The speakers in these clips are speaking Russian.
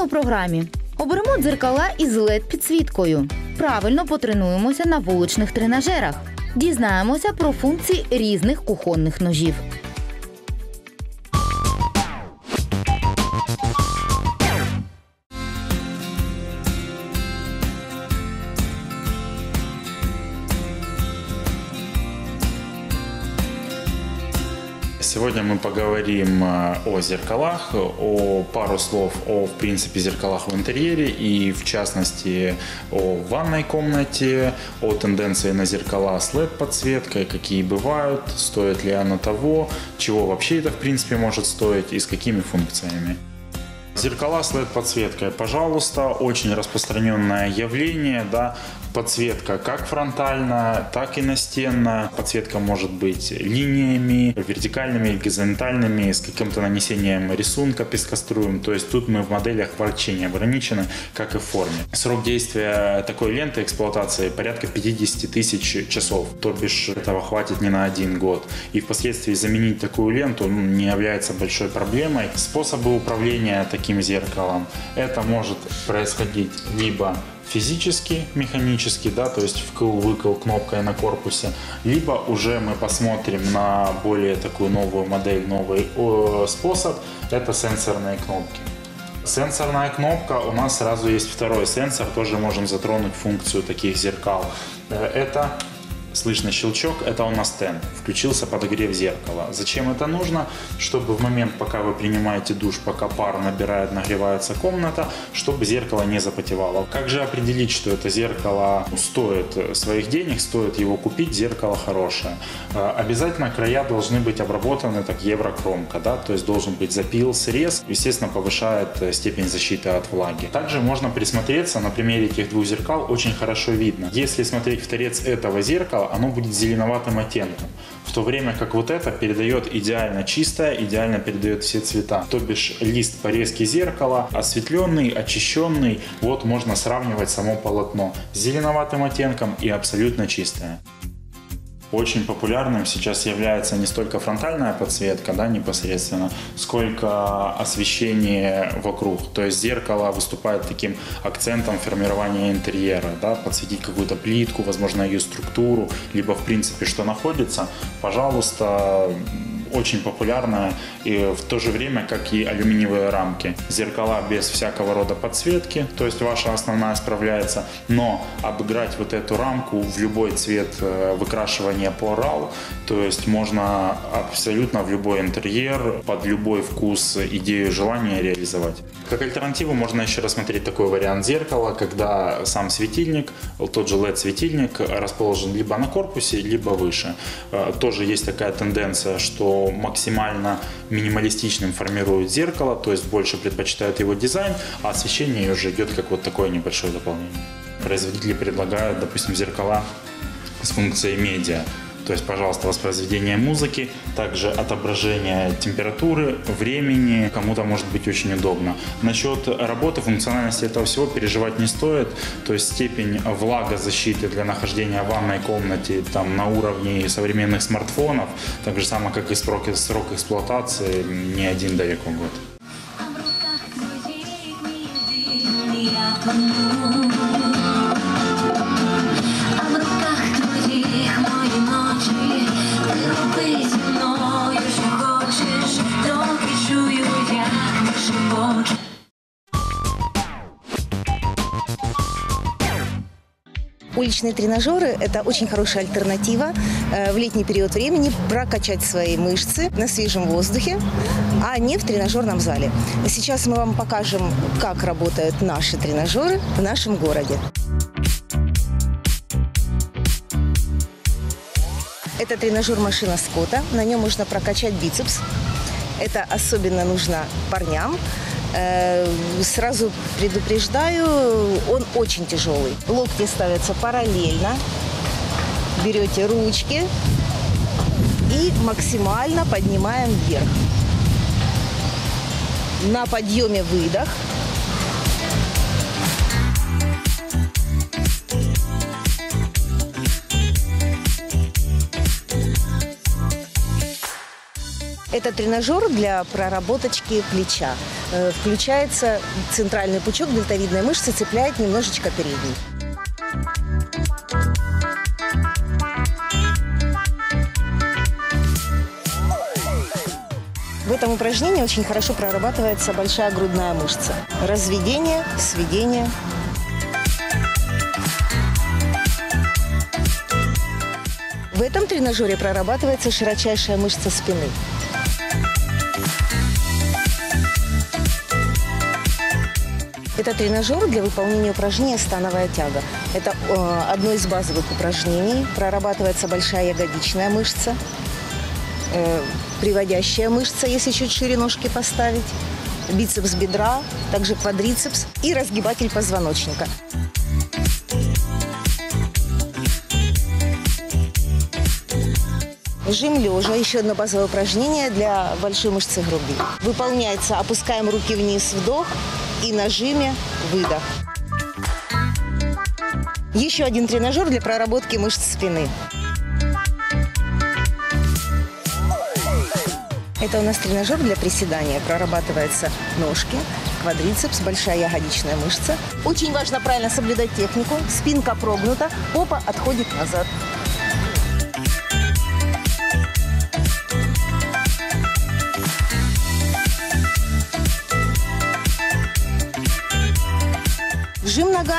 Сьогодні у програмі оберемо дзеркала із led підсвіткою. Правильно потренуємося на вуличних тренажерах. Дізнаємося про функції різних кухонних ножів. Сегодня мы поговорим э, о зеркалах, о пару слов о, в принципе, зеркалах в интерьере и, в частности, о ванной комнате, о тенденции на зеркала с LED-подсветкой, какие бывают, стоит ли оно того, чего вообще это, в принципе, может стоить и с какими функциями. Зеркала с LED-подсветкой, пожалуйста, очень распространенное явление, да, подсветка как фронтальная, так и настенная. Подсветка может быть линиями, вертикальными, горизонтальными, с каким-то нанесением рисунка пескоструем. То есть тут мы в моделях вообще не ограничены, как и в форме. Срок действия такой ленты эксплуатации порядка 50 тысяч часов. То бишь этого хватит не на один год. И впоследствии заменить такую ленту ну, не является большой проблемой. Способы управления таким зеркалом. Это может происходить либо физически, механически, да, то есть вкл-выкл кнопкой на корпусе, либо уже мы посмотрим на более такую новую модель, новый способ, это сенсорные кнопки. Сенсорная кнопка, у нас сразу есть второй сенсор, тоже можем затронуть функцию таких зеркал. Э, это слышно щелчок, это у нас тен. Включился подогрев зеркала. Зачем это нужно? Чтобы в момент, пока вы принимаете душ, пока пар набирает, нагревается комната, чтобы зеркало не запотевало. Как же определить, что это зеркало стоит своих денег, стоит его купить, зеркало хорошее? Э, обязательно края должны быть обработаны так еврокромка, да, то есть должен быть запил, срез, естественно, повышает э, степень защиты от влаги. Также можно присмотреться, на примере этих двух зеркал очень хорошо видно. Если смотреть в торец этого зеркала, оно будет зеленоватым оттенком. В то время как вот это передает идеально чистое, идеально передает все цвета. То бишь лист порезки зеркала, осветленный, очищенный, вот можно сравнивать само полотно с зеленоватым оттенком и абсолютно чистое. Очень популярным сейчас является не столько фронтальная подсветка, да, непосредственно, сколько освещение вокруг. То есть зеркало выступает таким акцентом формирования интерьера, да, подсветить какую-то плитку, возможно, ее структуру, либо, в принципе, что находится. Пожалуйста, очень популярная и в то же время, как и алюминиевые рамки. Зеркала без всякого рода подсветки, то есть ваша основная справляется, но обыграть вот эту рамку в любой цвет э, выкрашивания по RAL, то есть можно абсолютно в любой интерьер, под любой вкус, идею, желание реализовать. Как альтернативу можно еще рассмотреть такой вариант зеркала, когда сам светильник, тот же LED-светильник расположен либо на корпусе, либо выше. Э, тоже есть такая тенденция, что максимально минималистичным формируют зеркало, то есть больше предпочитают его дизайн, а освещение уже идет как вот такое небольшое дополнение. Производители предлагают, допустим, зеркала с функцией медиа. То есть, пожалуйста, воспроизведение музыки, также отображение температуры, времени, кому-то может быть очень удобно. Насчет работы, функциональности этого всего переживать не стоит. То есть степень влагозащиты для нахождения в ванной комнате там, на уровне современных смартфонов, так же самое, как и срок, срок эксплуатации, не один далеко год. Уличные тренажеры – это очень хорошая альтернатива э, в летний период времени прокачать свои мышцы на свежем воздухе, а не в тренажерном зале. Сейчас мы вам покажем, как работают наши тренажеры в нашем городе. Это тренажер машина Скотта. На нем можно прокачать бицепс. Это особенно нужно парням, сразу предупреждаю, он очень тяжелый. Локти ставятся параллельно. Берете ручки и максимально поднимаем вверх. На подъеме выдох. Это тренажер для проработочки плеча. Э, Включается центральный пучок дельтовидной мышцы, цепляет немножечко передний. В этом упражнении очень хорошо прорабатывается большая грудная мышца. Разведение, сведение. В этом тренажере прорабатывается широчайшая мышца спины. Это тренажер для выполнения упражнения «Становая тяга». Это э, одно из базовых упражнений. Прорабатывается большая ягодичная мышца, э, приводящая мышца, если чуть шире ножки поставить, бицепс бедра, также квадрицепс и разгибатель позвоночника. Жим лежа, еще одно базовое упражнение для большой мышцы груди. Выполняется, опускаем руки вниз, вдох и нажиме выдох. Еще один тренажер для проработки мышц спины. Это у нас тренажер для приседания. Прорабатываются ножки, квадрицепс, большая ягодичная мышца. Очень важно правильно соблюдать технику. Спинка прогнута, попа отходит назад.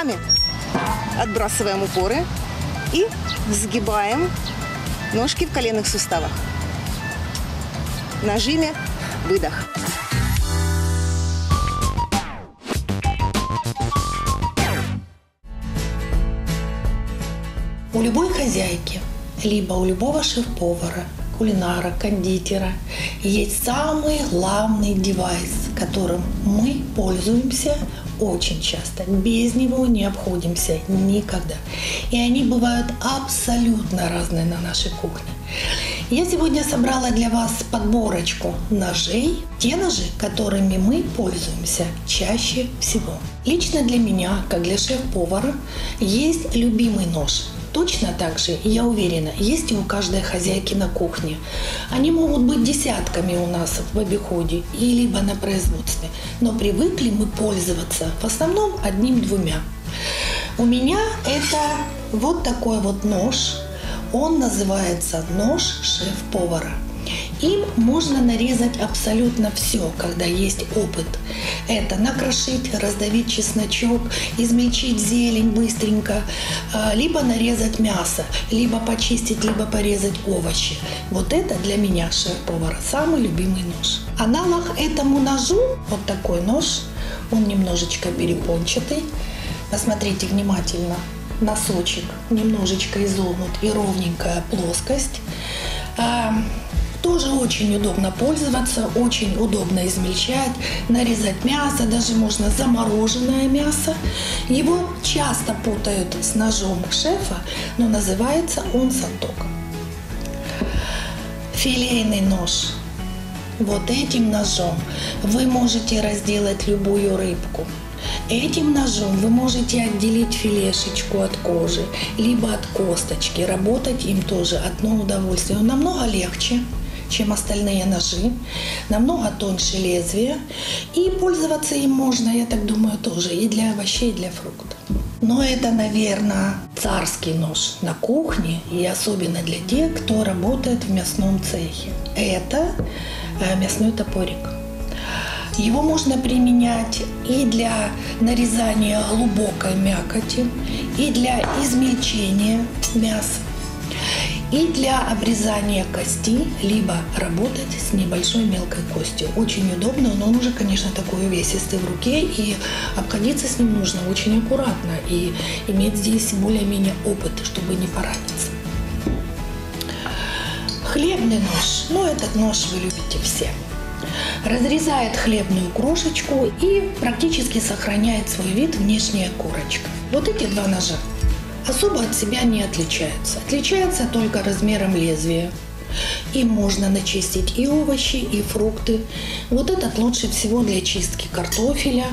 Ногами. Отбрасываем упоры и сгибаем ножки в коленных суставах. Нажиме, выдох. У любой хозяйки, либо у любого шеф-повара, кулинара, кондитера есть самый главный девайс, которым мы пользуемся очень часто. Без него не обходимся никогда. И они бывают абсолютно разные на нашей кухне. Я сегодня собрала для вас подборочку ножей, те ножи, которыми мы пользуемся чаще всего. Лично для меня, как для шеф-повара, есть любимый нож. Точно так же, я уверена, есть и у каждой хозяйки на кухне. Они могут быть десятками у нас в обиходе и либо на производстве, но привыкли мы пользоваться в основном одним-двумя. У меня это вот такой вот нож, он называется нож шеф-повара. Им можно нарезать абсолютно все, когда есть опыт. Это накрошить, раздавить чесночок, измельчить зелень быстренько, а, либо нарезать мясо, либо почистить, либо порезать овощи. Вот это для меня шеф-повара самый любимый нож. Аналог этому ножу, вот такой нож, он немножечко перепончатый. Посмотрите внимательно, носочек немножечко изогнут и ровненькая плоскость. Тоже очень удобно пользоваться, очень удобно измельчать, нарезать мясо, даже можно замороженное мясо. Его часто путают с ножом шефа, но называется он санток. Филейный нож. Вот этим ножом вы можете разделать любую рыбку. Этим ножом вы можете отделить филешечку от кожи, либо от косточки. Работать им тоже одно удовольствие. Он намного легче, чем остальные ножи, намного тоньше лезвие. И пользоваться им можно, я так думаю, тоже и для овощей, и для фруктов. Но это, наверное, царский нож на кухне, и особенно для тех, кто работает в мясном цехе. Это э, мясной топорик. Его можно применять и для нарезания глубокой мякоти, и для измельчения мяса, и для обрезания кости, либо работать с небольшой мелкой костью. Очень удобно, но он уже, конечно, такой увесистый в руке, и обходиться с ним нужно очень аккуратно и иметь здесь более-менее опыт, чтобы не пораниться. Хлебный нож. Ну, этот нож вы любите все разрезает хлебную крошечку и практически сохраняет свой вид внешняя корочка. Вот эти два ножа особо от себя не отличаются. Отличаются только размером лезвия. Им можно начистить и овощи, и фрукты. Вот этот лучше всего для чистки картофеля,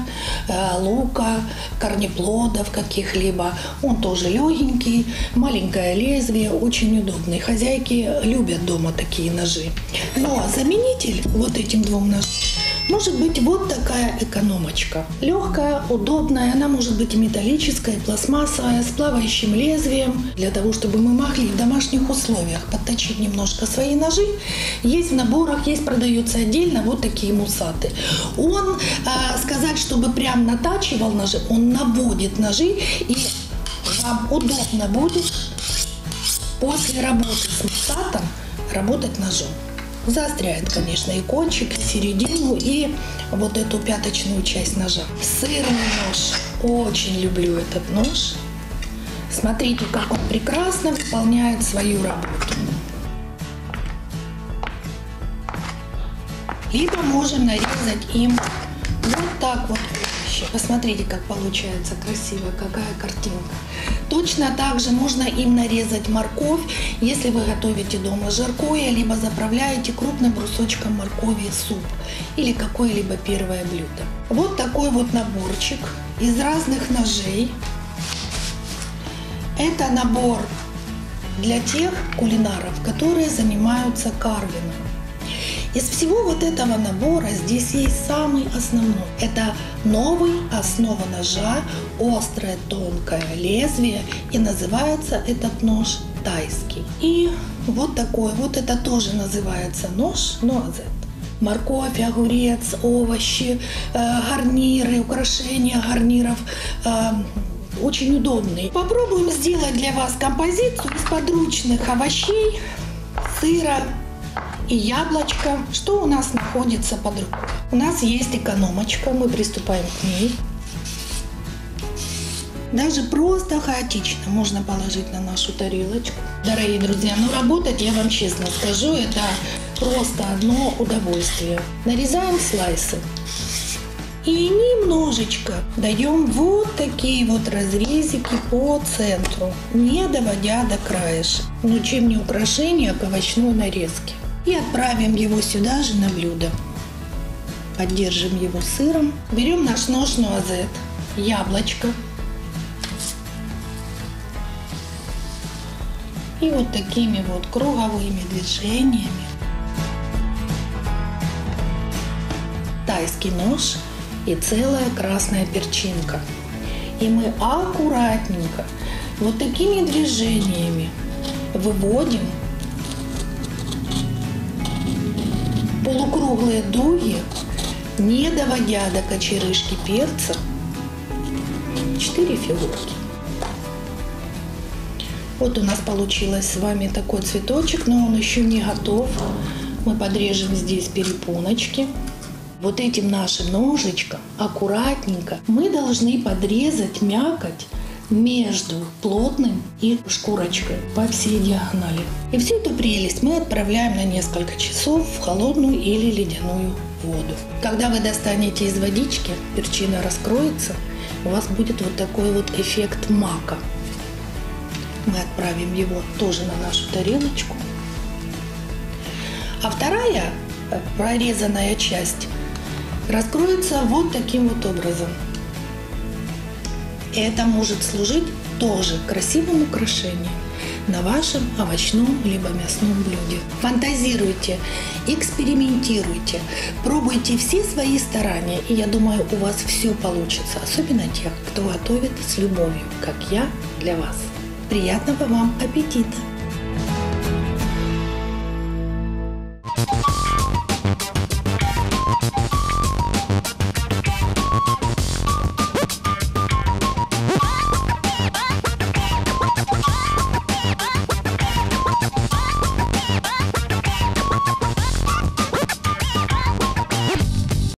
э, лука, корнеплодов каких-либо. Он тоже легенький, маленькое лезвие, очень удобный. Хозяйки любят дома такие ножи. Но заменитель вот этим двум ножам может быть вот такая экономочка. Легкая, удобная, она может быть и металлическая, пластмассовая, с плавающим лезвием, для того, чтобы мы могли в домашних условиях подточить немножко свои ножи. Есть в наборах, есть продаются отдельно вот такие мусаты. Он, а, сказать, чтобы прям натачивал ножи, он наводит ножи, и вам удобно будет после работы с мусатом работать ножом. Заостряет, конечно, и кончик, и середину, и вот эту пяточную часть ножа. Сырный нож. Очень люблю этот нож. Смотрите, как он прекрасно выполняет свою работу. Либо можем нарезать им вот так вот овощи. Посмотрите, как получается красиво, какая картинка. Точно так же можно им нарезать морковь, если вы готовите дома жаркое, либо заправляете крупным брусочком моркови суп или какое-либо первое блюдо. Вот такой вот наборчик из разных ножей. Это набор для тех кулинаров, которые занимаются карвингом. Из всего вот этого набора здесь есть самый основной. Это новый основа ножа, острое тонкое лезвие. И называется этот нож тайский. И вот такой, вот это тоже называется нож нозет. Морковь, огурец, овощи, э, гарниры, украшения гарниров, э, очень удобный. Попробуем сделать для вас композицию из подручных овощей, сыра, и яблочко. Что у нас находится под рукой? У нас есть экономочка, мы приступаем к ней. Даже просто хаотично можно положить на нашу тарелочку. Дорогие друзья, ну работать, я вам честно скажу, это просто одно удовольствие. Нарезаем слайсы. И немножечко даем вот такие вот разрезики по центру, не доводя до краешка. Ну чем не украшение к овощной нарезке и отправим его сюда же на блюдо. Поддержим его сыром. Берем наш нож нуазет, яблочко. И вот такими вот круговыми движениями тайский нож и целая красная перчинка. И мы аккуратненько вот такими движениями выводим полукруглые дуги, не доводя до кочерышки перца, 4 фигурки. Вот у нас получилось с вами такой цветочек, но он еще не готов. Мы подрежем здесь перепоночки. Вот этим нашим ножичком аккуратненько мы должны подрезать мякоть между плотным и шкурочкой по всей диагонали. И всю эту прелесть мы отправляем на несколько часов в холодную или ледяную воду. Когда вы достанете из водички, перчина раскроется, у вас будет вот такой вот эффект мака. Мы отправим его тоже на нашу тарелочку. А вторая э, прорезанная часть раскроется вот таким вот образом – это может служить тоже красивым украшением на вашем овощном либо мясном блюде. Фантазируйте, экспериментируйте, пробуйте все свои старания, и я думаю, у вас все получится, особенно тех, кто готовит с любовью, как я для вас. Приятного вам аппетита!